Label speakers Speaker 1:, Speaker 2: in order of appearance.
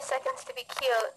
Speaker 1: seconds to be cute.